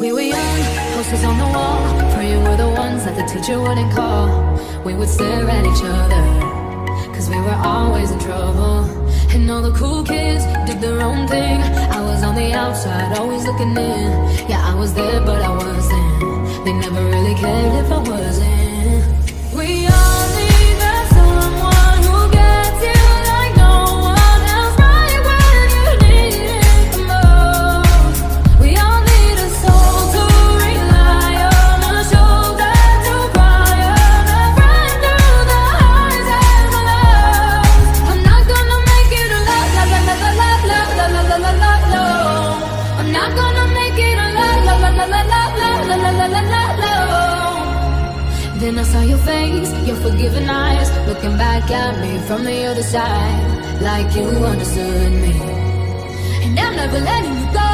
We were young, posters on the wall. Praying we're the ones that the teacher wouldn't call. We would stare at each other, cause we were always in trouble. And all the cool kids did their own thing. I was on the outside, always looking in. Yeah, I was there, but I wasn't. They never really cared if I wasn't. Gonna make it alone. Then I saw your face, your forgiving eyes, looking back at me from the other side, like you understood me. And I'm never letting